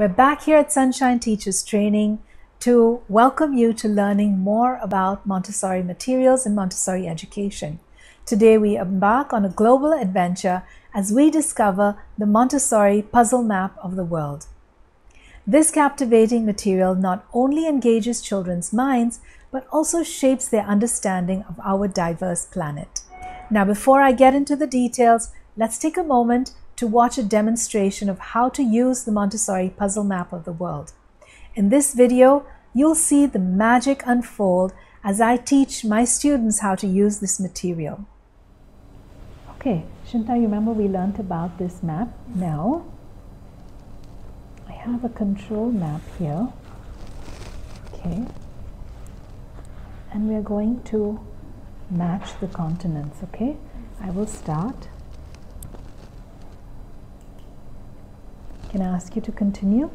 We're back here at Sunshine Teachers Training to welcome you to learning more about Montessori materials and Montessori education. Today we embark on a global adventure as we discover the Montessori puzzle map of the world. This captivating material not only engages children's minds but also shapes their understanding of our diverse planet. Now, before I get into the details, let's take a moment to watch a demonstration of how to use the Montessori puzzle map of the world. In this video, you'll see the magic unfold as I teach my students how to use this material. Okay, Shinta, you remember we learned about this map? Now, I have a control map here. Okay, and we're going to match the continents, okay? I will start. Can I ask you to continue?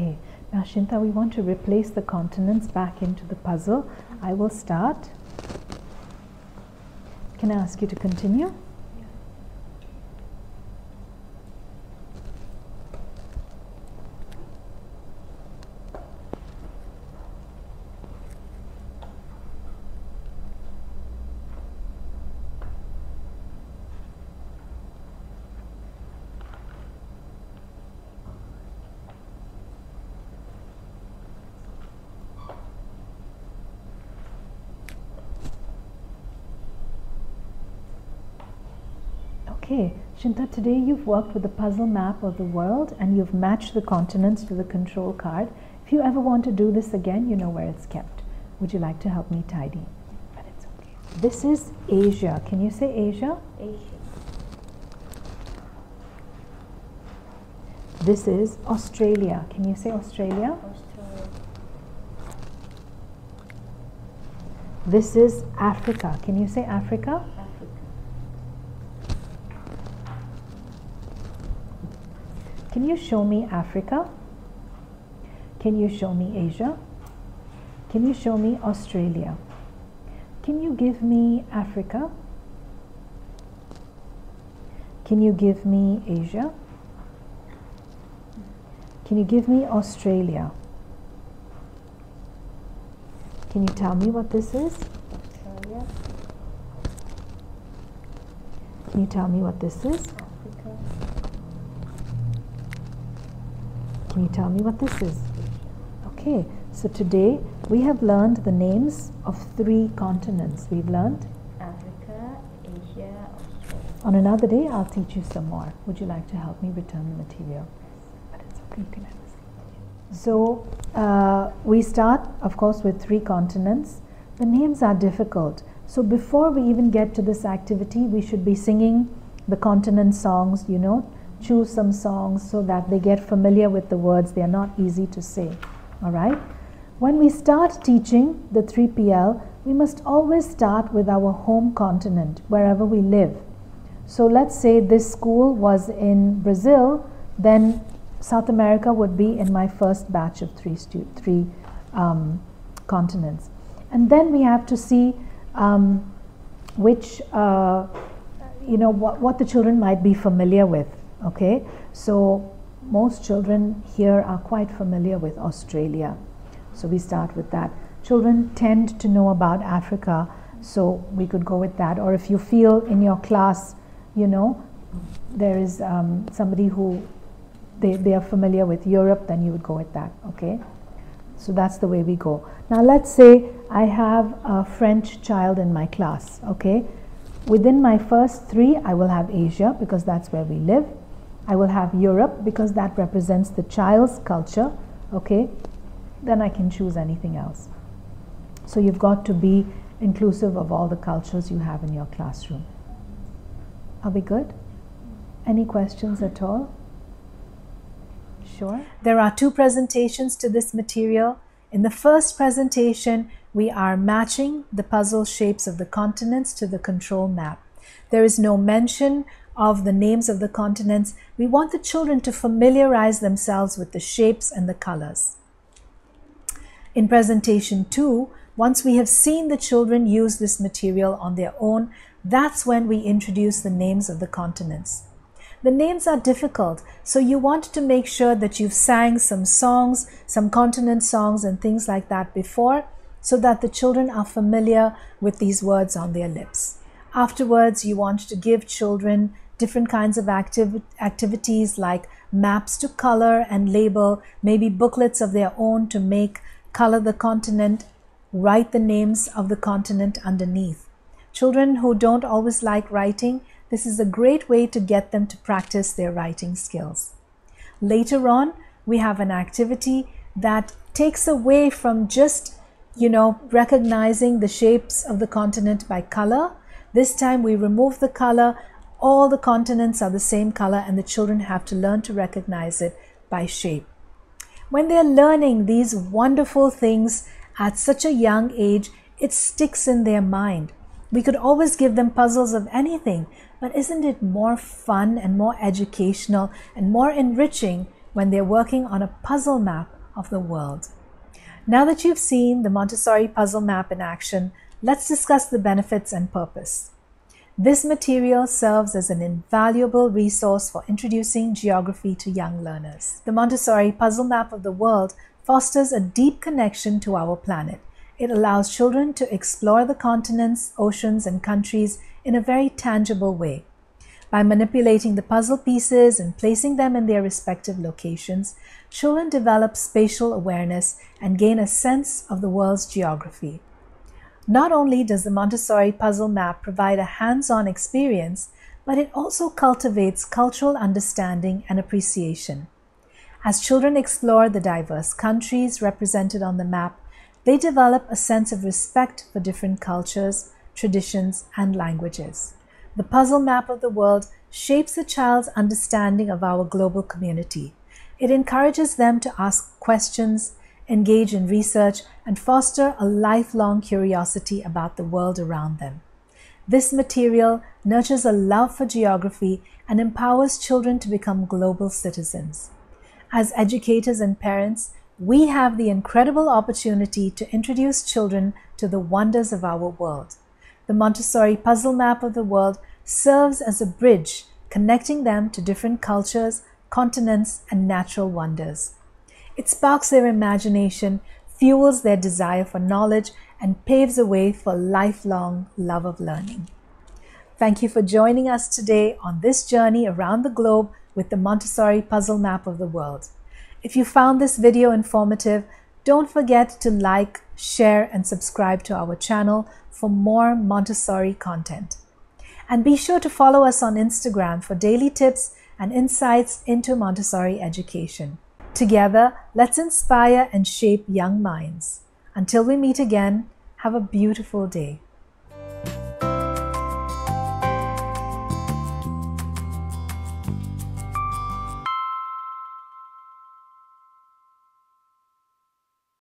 Okay, now Shinta, we want to replace the continents back into the puzzle. I will start. Can I ask you to continue? Okay, Shinta, today you've worked with the puzzle map of the world and you've matched the continents to the control card. If you ever want to do this again, you know where it's kept. Would you like to help me tidy? But it's okay. This is Asia. Can you say Asia? Asia. This is Australia. Can you say Australia? Australia. This is Africa. Can you say Africa? Africa. Can you show me Africa? Can you show me Asia? Can you show me Australia? Can you give me Africa? Can you give me Asia? Can you give me Australia? Can you tell me what this is? Australia. Can you tell me what this is? Africa. Can you tell me what this is? Okay, so today we have learned the names of three continents. We've learned. Africa, Asia, Australia. On another day, I'll teach you some more. Would you like to help me return the material? But it's okay, you can have a. So, uh, we start, of course, with three continents. The names are difficult. So, before we even get to this activity, we should be singing the continent songs, you know, choose some songs so that they get familiar with the words. They are not easy to say. All right? When we start teaching the 3PL, we must always start with our home continent, wherever we live. So let's say this school was in Brazil, then South America would be in my first batch of three, three um, continents. And then we have to see um, which, uh, you know, what the children might be familiar with. Okay, so most children here are quite familiar with Australia. So we start with that. Children tend to know about Africa, so we could go with that. Or if you feel in your class, you know, there is um, somebody who they, they are familiar with Europe, then you would go with that. Okay, so that's the way we go. Now let's say I have a French child in my class. Okay, within my first three, I will have Asia because that's where we live. I will have Europe because that represents the child's culture. Okay, then I can choose anything else. So you've got to be inclusive of all the cultures you have in your classroom. Are we good? Any questions at all? Sure. There are two presentations to this material. In the first presentation, we are matching the puzzle shapes of the continents to the control map. There is no mention of the names of the continents. We want the children to familiarize themselves with the shapes and the colors. In presentation two, once we have seen the children use this material on their own, that's when we introduce the names of the continents. The names are difficult, so you want to make sure that you've sang some songs, some continent songs and things like that before, so that the children are familiar with these words on their lips. Afterwards, you want to give children different kinds of activ- activities like maps to color and label, maybe booklets of their own to make color the continent, write the names of the continent underneath. Children who don't always like writing, this is a great way to get them to practice their writing skills. Later on, we have an activity that takes away from just, you know, recognizing the shapes of the continent by color. This time we remove the color. All the continents are the same color and the children have to learn to recognize it by shape. When they're learning these wonderful things at such a young age, it sticks in their mind. We could always give them puzzles of anything, but isn't it more fun and more educational and more enriching when they're working on a puzzle map of the world? Now that you've seen the Montessori puzzle map in action, let's discuss the benefits and purpose. This material serves as an invaluable resource for introducing geography to young learners. The Montessori puzzle map of the world fosters a deep connection to our planet it allows children to explore the continents, oceans, and countries in a very tangible way. By manipulating the puzzle pieces and placing them in their respective locations, children develop spatial awareness and gain a sense of the world's geography. Not only does the Montessori puzzle map provide a hands on experience, but it also cultivates cultural understanding and appreciation. As children explore the diverse countries represented on the map, they develop a sense of respect for different cultures, traditions, and languages. The puzzle map of the world shapes a child's understanding of our global community. It encourages them to ask questions, engage in research, and foster a lifelong curiosity about the world around them. This material nurtures a love for geography and empowers children to become global citizens. As educators and parents, we have the incredible opportunity to introduce children to the wonders of our world. The Montessori puzzle map of the world serves as a bridge connecting them to different cultures, continents, and natural wonders. It sparks their imagination, fuels their desire for knowledge, and paves a way for lifelong love of learning. Thank you for joining us today on this journey around the globe with the Montessori puzzle map of the world. If you found this video informative, don't forget to like, share, and subscribe to our channel for more Montessori content. And be sure to follow us on Instagram for daily tips and insights into Montessori education. Together, let's inspire and shape young minds. Until we meet again, have a beautiful day.